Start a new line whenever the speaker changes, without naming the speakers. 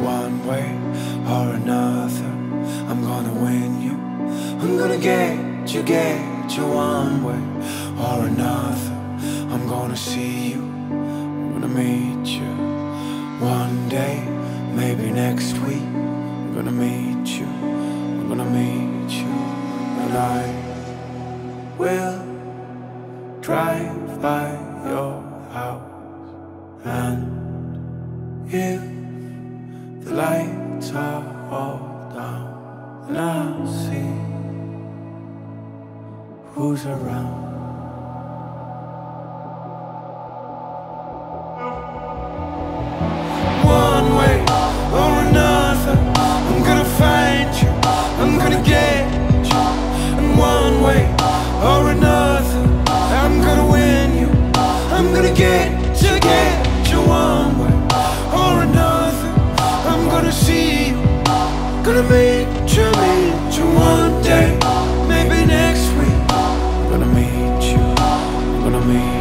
one way or another. I'm gonna win you. I'm gonna get you, get you one way or another. I'm gonna see you. I'm gonna meet you one day, maybe next week. I'm gonna meet you. I'm gonna meet you, and I will drive by your house and the lights are all down and I'll see who's around. me.